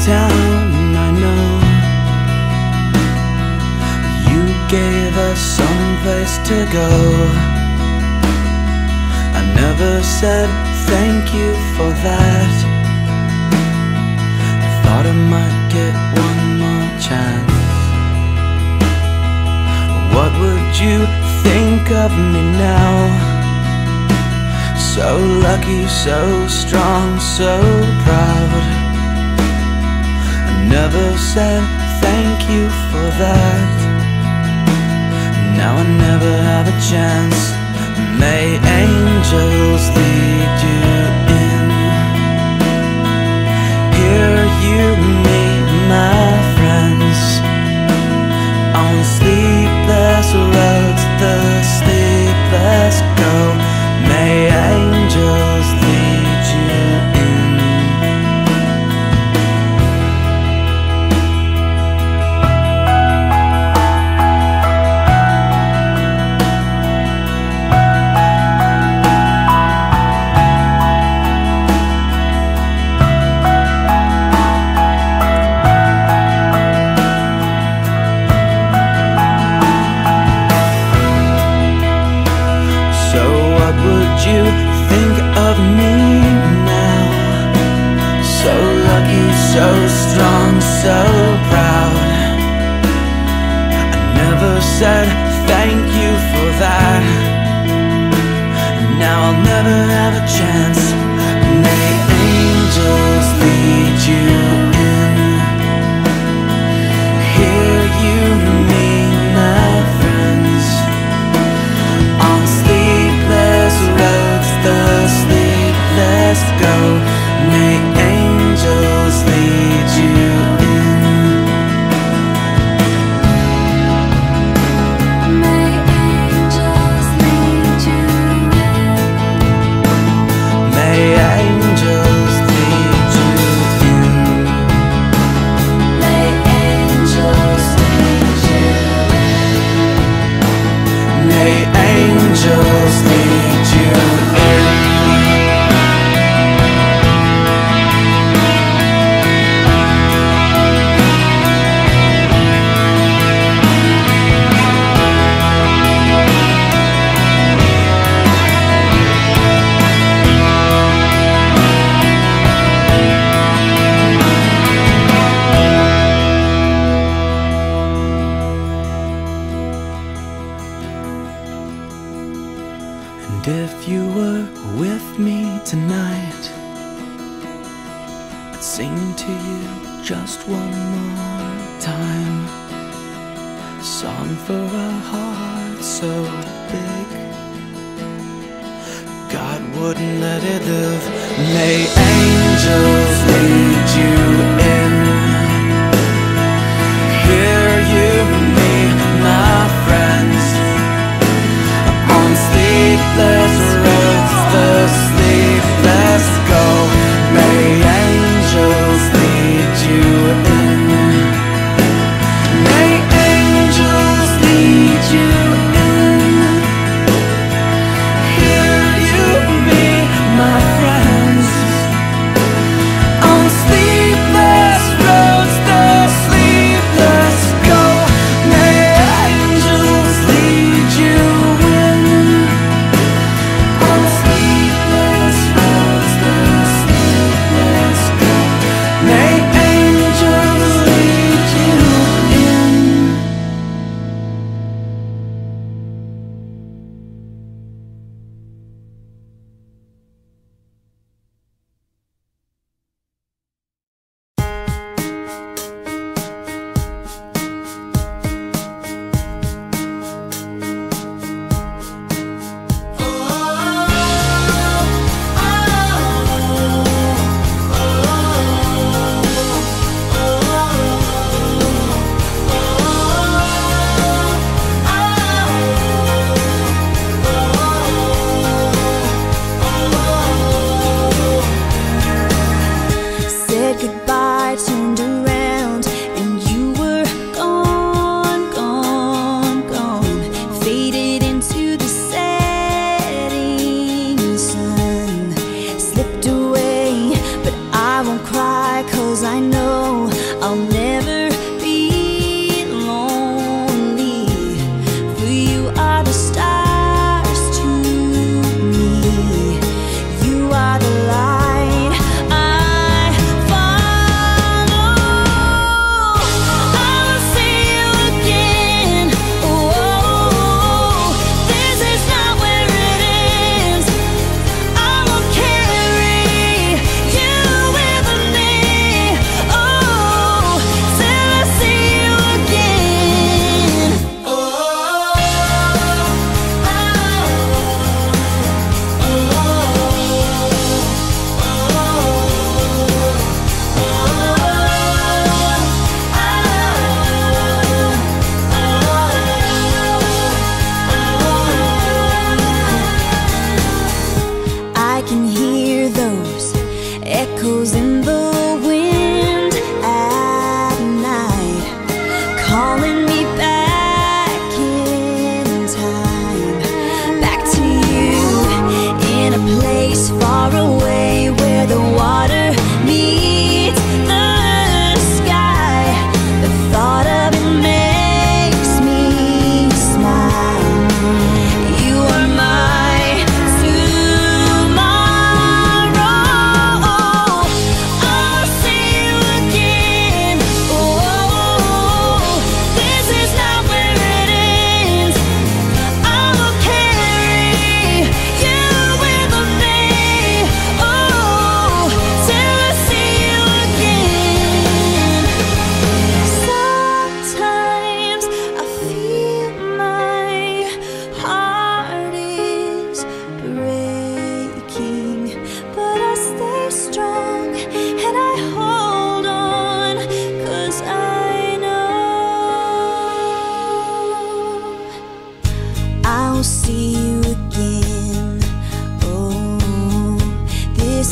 in town, I know. You gave us some place to go. I never said thank you for that. I thought I might get one more chance. What would you think of me now? So lucky, so strong, so proud never said thank you for that. Now I never have a chance. May angels lead you think of me now? So lucky, so strong, so proud. I never said thank you for that. And Now I'll never have a chance. May angels lead you time. Song for a heart so big. God wouldn't let it live. May angels lead you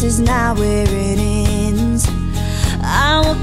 is not where it ends. I will